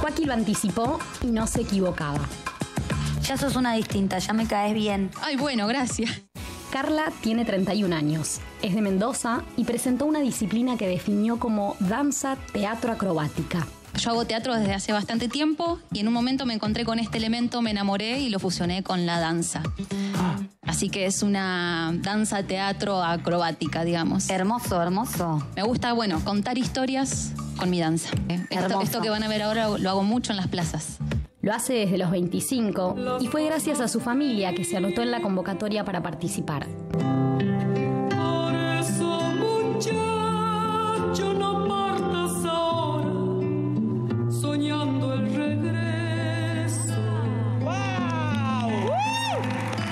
Joaquín lo anticipó y no se equivocaba. Ya sos una distinta, ya me caes bien. Ay, bueno, gracias. Carla tiene 31 años, es de Mendoza y presentó una disciplina que definió como danza teatro acrobática. Yo hago teatro desde hace bastante tiempo y en un momento me encontré con este elemento, me enamoré y lo fusioné con la danza. Así que es una danza teatro acrobática, digamos. Hermoso, hermoso. Me gusta, bueno, contar historias con mi danza. Esto, que van a ver ahora lo hago mucho en las plazas. Lo hace desde los 25 y fue gracias a su familia que se anotó en la convocatoria para participar. Por eso, muchacho, no partas ahora, soñando el regreso.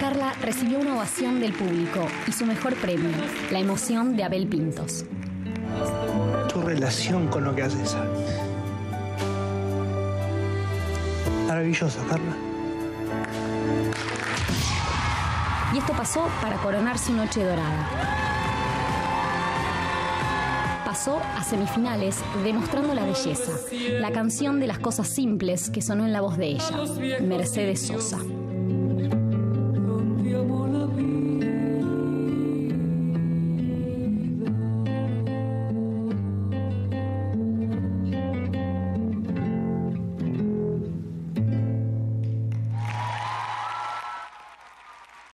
Carla recibió una ovación del público y su mejor premio, la emoción de Abel Pintos. Tu relación con lo que haces. Maravilloso, Carla. Y esto pasó para coronar su noche dorada. Pasó a semifinales demostrando la belleza, la canción de las cosas simples que sonó en la voz de ella, Mercedes Sosa.